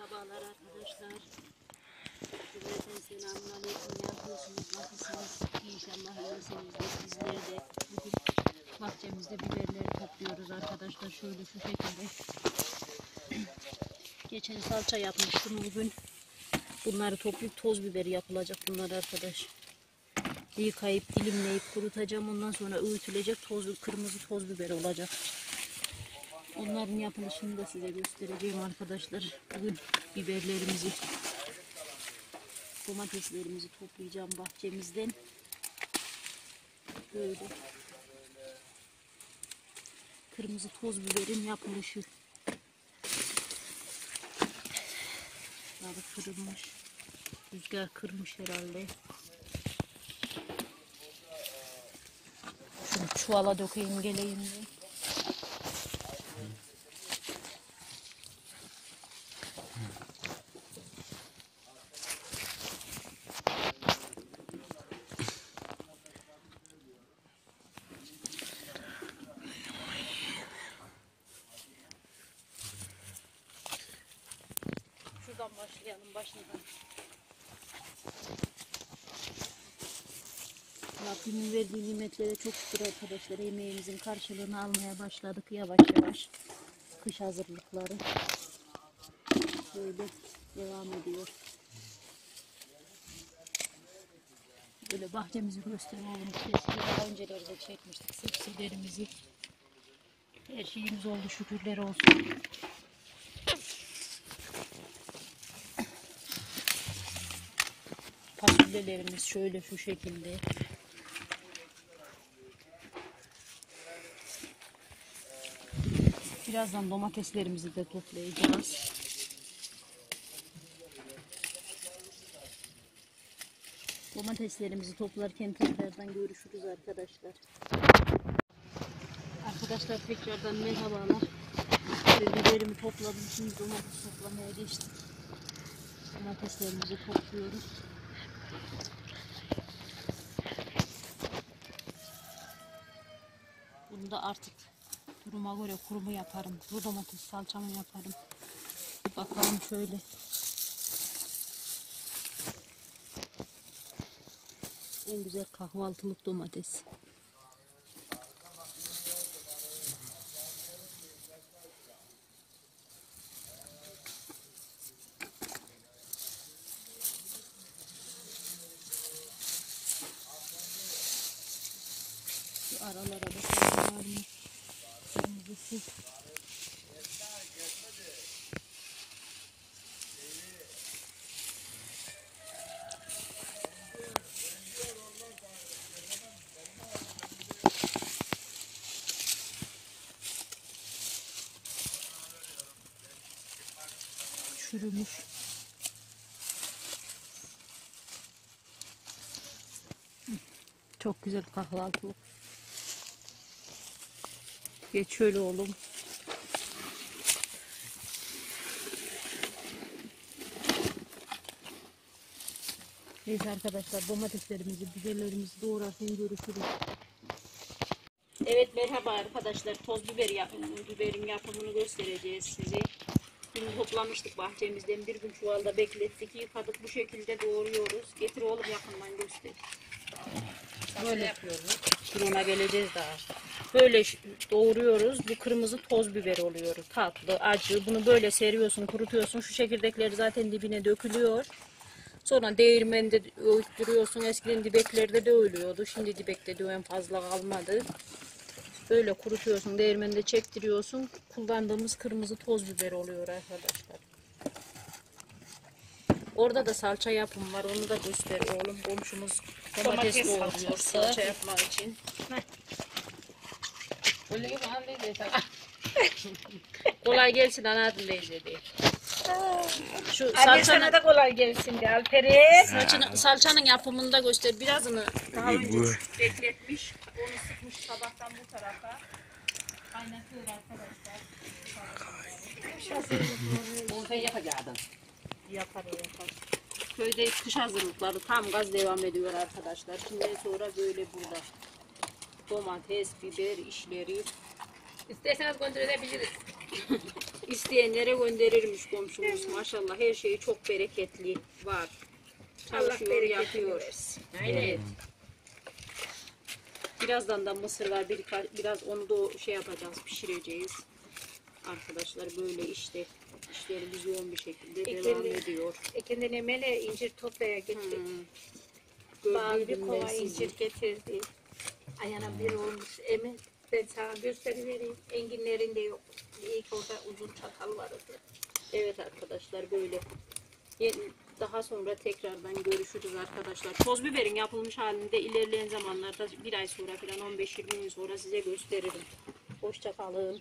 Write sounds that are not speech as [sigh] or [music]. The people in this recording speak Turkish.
Merhabalar arkadaşlar. Cümleten selamun aleyküm. Ne yapıyorsunuz? Nasılsınız? İnşallah iyisinizdir. Bizler de bugün bahçemizde biberleri topluyoruz arkadaşlar. Şöyle şu şekilde. Geçen salça yapmıştım. Bugün bunları toplayıp toz biberi yapılacak bunlar arkadaş. Yıkayıp dilimleyip kurutacağım. Ondan sonra öğütülecek toz, kırmızı toz biber olacak. Onların yapılışını da size göstereceğim arkadaşlar. Bugün biberlerimizi, domateslerimizi toplayacağım bahçemizden. Böyle. Kırmızı toz biberin yapılışı. Abi kırılmış. Rüzgar kırmış herhalde. Şunu çuvala dökeyim geleyim diye. Şuradan başlayalım başından. Rabbimin verdiği nimetlere çok şükür arkadaşlar. Emeğimizin karşılığını almaya başladık yavaş yavaş. Kış hazırlıkları. Böyle devam ediyor. Böyle bahçemizi göstermem keşke daha önceleri de çekmiştik. Sebzelerimizi. Her şeyimiz oldu şükürler olsun. Fasulyelerimiz şöyle şu şekilde. Birazdan domateslerimizi de toplayacağız. Domateslerimizi toplarken tekrardan görüşürüz arkadaşlar. Arkadaşlar tekrardan merhabalar. Biberimi topladım. Şimdi domates toplamaya geçtik. Domateslerimizi topluyoruz. Da artık duruma göre kurumu yaparım. Kuru domates salçamı yaparım. Bakalım şöyle. En güzel kahvaltılık domates. Aralara bakalım var mı? Kırmızısı. Çürümüş. Çok güzel kahvaltılık. Geç şöyle oğlum. Neyse arkadaşlar domateslerimizi, biberlerimizi doğrarken görüşürüz. Evet merhaba arkadaşlar. Toz biber yap biberin yapımını göstereceğiz size. Dün toplamıştık bahçemizden bir gün çuvalda beklettik. Yıkadık bu şekilde doğruyoruz. Getir oğlum yakından göster. Böyle yapıyoruz. Fırına geleceğiz daha. Böyle doğruyoruz. Bu kırmızı toz biber oluyor. Tatlı, acı. Bunu böyle seriyorsun, kurutuyorsun. Şu çekirdekleri zaten dibine dökülüyor. Sonra değirmende öğüttürüyorsun. Eskiden dibeklerde de ölüyordu. Şimdi dibekte de en fazla kalmadı. Böyle kurutuyorsun. Değirmende çektiriyorsun. Kullandığımız kırmızı toz biber oluyor arkadaşlar. Orada da salça yapım var. Onu da göster oğlum. Komşumuz domates, doğuruyor salça yapmak için. Öyle gibi halde [laughs] Kolay gelsin anadın teyze diye. Şu Anne sana salçanın, da kolay gelsin de Alperi. salçanın, salçanın yapımını da göster. Birazını daha önce bekletmiş. Onu sıkmış sabahtan bu tarafa. Kaynatıyor arkadaşlar. Orada yapacaktın. Yapar o yapar. Köyde kış hazırlıkları tam gaz devam ediyor arkadaşlar. Şimdiden sonra böyle burada. Domates, biber işleri. İsterseniz kontrol edebiliriz. [laughs] İsteyenlere gönderirmiş komşumuz. Maşallah her şeyi çok bereketli var. Çalışıyor, yapıyor. versin. Evet. Birazdan da mısır var. Bir, biraz onu da şey yapacağız, pişireceğiz. Arkadaşlar böyle işte işlerimiz yoğun bir şekilde devam Ekeli- ediyor. Ekenden emele incir toplaya gittik. Hmm. Bana bir kova incir getirdi. Ayağına bir olmuş. Emin ben sana gösterivereyim. Enginlerinde yok. İlk orada uzun çatal vardı. Evet arkadaşlar böyle. Daha sonra tekrardan görüşürüz arkadaşlar. Toz biberin yapılmış halinde ilerleyen zamanlarda bir ay sonra falan 15-20 gün sonra size gösteririm. Hoşça kalın.